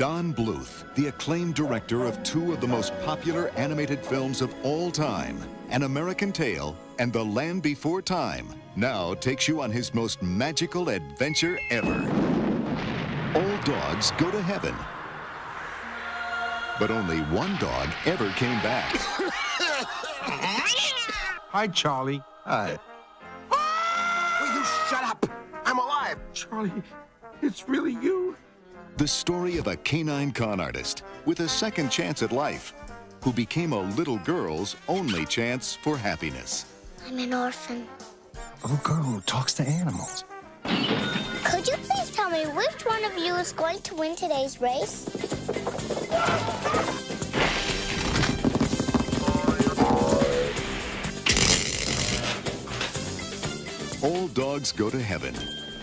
Don Bluth, the acclaimed director of two of the most popular animated films of all time, An American Tail and The Land Before Time, now takes you on his most magical adventure ever. All dogs go to heaven. But only one dog ever came back. Hi, Charlie. Hi. Will you shut up? I'm alive. Charlie, it's really you. The story of a canine con artist with a second chance at life who became a little girl's only chance for happiness. I'm an orphan. A little girl who talks to animals. Could you please tell me which one of you is going to win today's race? All Dogs Go to Heaven,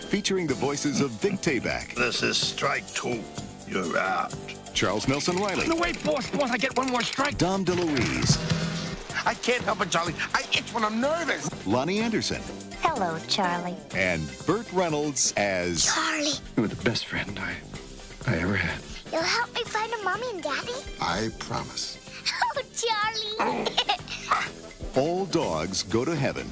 featuring the voices of Vic Tayback, This is strike two. You're out. Charles Nelson Reilly, No, wait, boss, boss, I get one more strike. Dom DeLuise, I can't help it, Charlie. I itch when I'm nervous. Loni Anderson, Hello, Charlie. and Burt Reynolds as Charlie, You were the best friend I, I ever had. you'll help me find a mommy and daddy? I promise. Oh, Charlie. Oh. All Dogs Go to Heaven.